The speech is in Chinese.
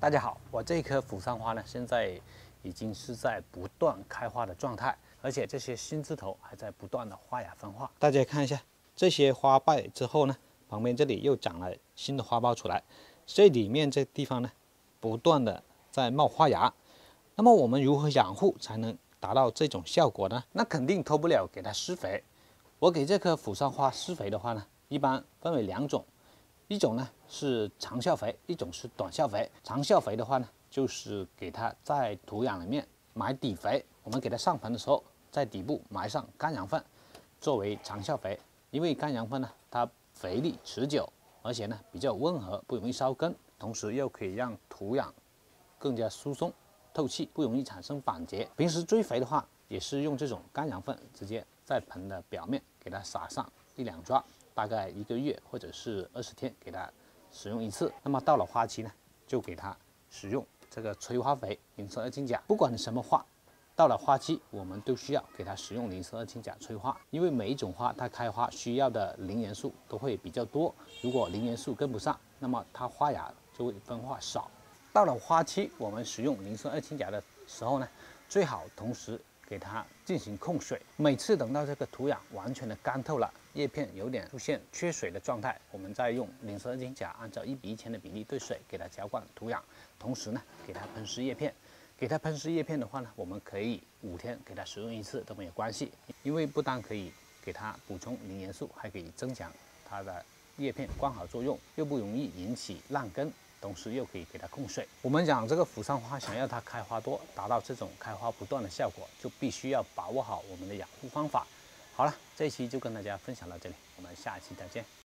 大家好，我这棵扶桑花呢，现在已经是在不断开花的状态，而且这些新枝头还在不断的发芽分化。大家看一下，这些花瓣之后呢，旁边这里又长了新的花苞出来，这里面这地方呢，不断的在冒花芽。那么我们如何养护才能达到这种效果呢？那肯定脱不了给它施肥。我给这棵扶桑花施肥的话呢，一般分为两种。一种呢是长效肥，一种是短效肥。长效肥的话呢，就是给它在土壤里面埋底肥。我们给它上盆的时候，在底部埋上干羊粪，作为长效肥。因为干羊粪呢，它肥力持久，而且呢比较温和，不容易烧根，同时又可以让土壤更加疏松透气，不容易产生板结。平时追肥的话，也是用这种干羊粪，直接在盆的表面给它撒上一两抓。大概一个月或者是二十天给它使用一次，那么到了花期呢，就给它使用这个催花肥磷酸二氢钾。不管什么花，到了花期我们都需要给它使用磷酸二氢钾催花，因为每一种花它开花需要的磷元素都会比较多，如果磷元素跟不上，那么它花芽就会分化少。到了花期，我们使用磷酸二氢钾的时候呢，最好同时。给它进行控水，每次等到这个土壤完全的干透了，叶片有点出现缺水的状态，我们再用磷酸二氢钾按照一比一千的比例兑水给它浇灌土壤，同时呢给它喷湿叶片。给它喷湿叶片的话呢，我们可以五天给它使用一次都没有关系，因为不但可以给它补充磷元素，还可以增强它的叶片光合作用，又不容易引起烂根。同时又可以给它供水。我们讲这个扶桑花，想要它开花多，达到这种开花不断的效果，就必须要把握好我们的养护方法。好了，这一期就跟大家分享到这里，我们下一期再见。